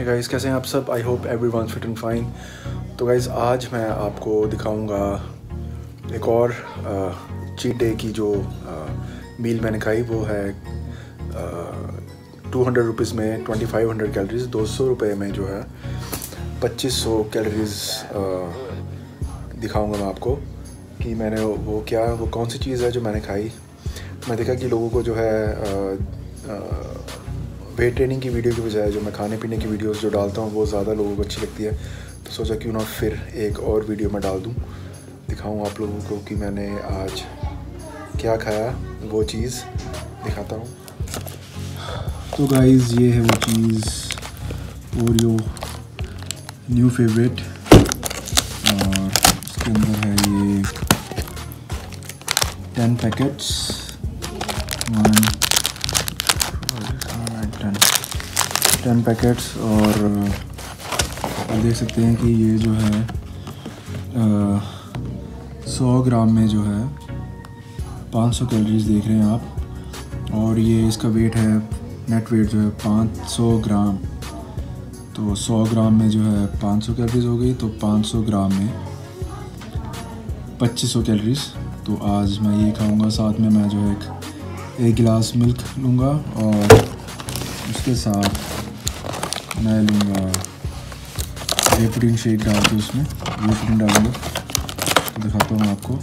है गाइस कैसे हैं आप सब? I hope everyone fit and fine तो गाइस आज मैं आपको दिखाऊँगा एक और चीट डे की जो मील मैंने खाई वो है टू हंड्रेड रुपीज़ में ट्वेंटी फाइव हंड्रेड कैलरीज दो सौ रुपये में जो है पच्चीस सौ कैलरीज दिखाऊँगा मैं आपको कि मैंने वो क्या वो कौन सी चीज़ है जो मैंने खाई। मैं देखा कि लोगों को जो है आ, आ, वेट ट्रेनिंग की वीडियो की बजाय जो मैं खाने पीने की वीडियोस जो डालता हूँ, वो ज़्यादा लोगों को अच्छी लगती है। तो सोचा क्यों ना फिर एक और वीडियो मैं डाल दूँ। दिखाऊँ आप लोगों को कि मैंने आज क्या खाया, वो चीज़ दिखाता हूँ। तो गाइस ये है वो चीज़ ओरियो न्यू फेवरेट और उसके अंदर है ये ten packets one ten ten packets और देख सकते हैं कि ये जो है सौ ग्राम में जो है, पाँच सौ कैलोरीज देख रहे हैं आप। और ये इसका वेट है नेट वेट जो है पाँच सौ ग्राम। तो सौ ग्राम में जो है पाँच सौ कैलोरीज हो गई तो पाँच सौ ग्राम में पच्चीस सौ कैलोरीज तो आज मैं ये खाऊँगा, साथ में मैं जो है एक एक गिलास मिल्क लूँगा और उसके साथ मैं लूँगा ये प्रोटीन शेक डाल के उसमें ये प्रोटीन डालूँगा। तो दिखाता हूँ आपको।